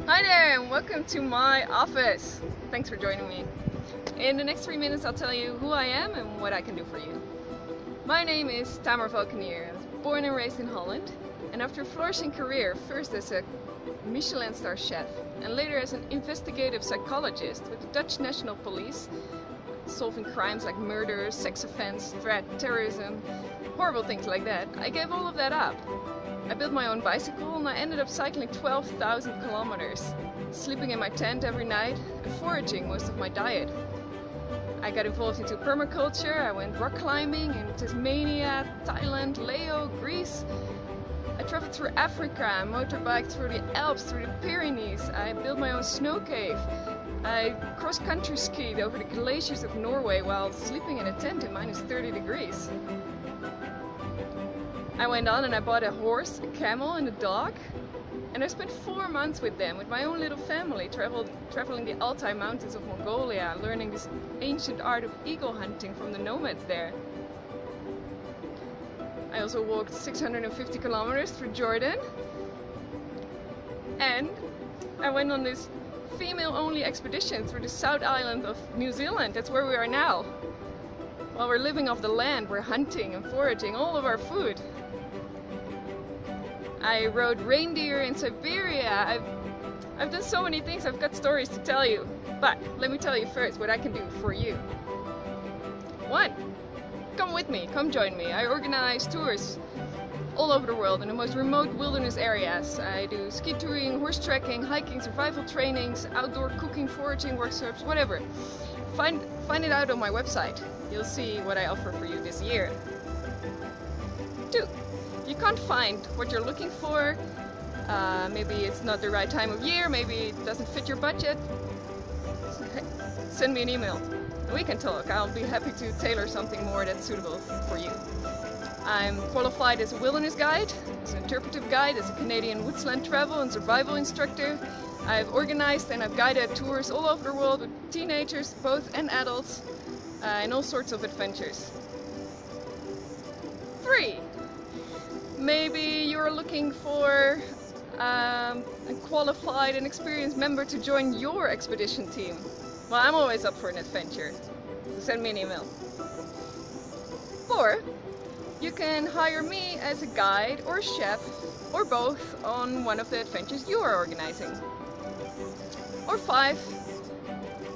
Hi there and welcome to my office. Thanks for joining me. In the next three minutes I'll tell you who I am and what I can do for you. My name is Tamar Valkenier. I was born and raised in Holland and after a flourishing career, first as a Michelin star chef and later as an investigative psychologist with the Dutch National Police, solving crimes like murder, sex offense, threat, terrorism, horrible things like that, I gave all of that up. I built my own bicycle and I ended up cycling 12,000 kilometers, sleeping in my tent every night and foraging most of my diet. I got involved into permaculture, I went rock climbing in Tasmania, Thailand, Leo, Greece. I traveled through Africa, I motorbiked through the Alps, through the Pyrenees. I built my own snow cave. I cross-country skied over the glaciers of Norway while sleeping in a tent in minus 30 degrees. I went on and I bought a horse, a camel and a dog and I spent four months with them, with my own little family, traveled, traveling the Altai mountains of Mongolia, learning this ancient art of eagle hunting from the nomads there. I also walked 650 kilometers through Jordan and I went on this female-only expedition through the South Island of New Zealand. That's where we are now. While we're living off the land, we're hunting and foraging all of our food. I rode reindeer in Siberia. I've, I've done so many things, I've got stories to tell you. But let me tell you first what I can do for you. One, come with me, come join me. I organize tours all over the world in the most remote wilderness areas. I do ski touring, horse trekking, hiking, survival trainings, outdoor cooking, foraging workshops, whatever. Find, find it out on my website. You'll see what I offer for you this year. Two, you can't find what you're looking for, uh, maybe it's not the right time of year, maybe it doesn't fit your budget, send me an email. We can talk. I'll be happy to tailor something more that's suitable for you. I'm qualified as a wilderness guide, as an interpretive guide, as a Canadian woodsland travel and survival instructor. I've organized and I've guided tours all over the world with teenagers, both and adults, uh, and all sorts of adventures. Three, maybe you're looking for qualified and experienced member to join your expedition team. Well, I'm always up for an adventure, so send me an email. Or you can hire me as a guide or chef or both on one of the adventures you are organizing. Or five,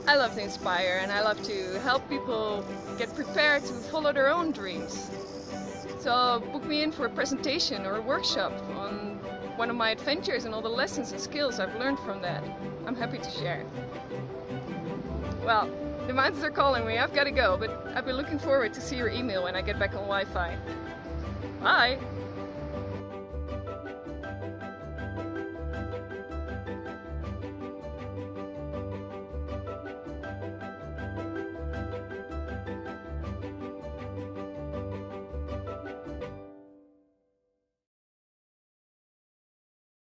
I love to inspire and I love to help people get prepared to follow their own dreams. So book me in for a presentation or a workshop on one of my adventures and all the lessons and skills I've learned from that. I'm happy to share. Well, the mountains are calling me, I've got to go, but I've been looking forward to see your email when I get back on Wi-Fi. Bye!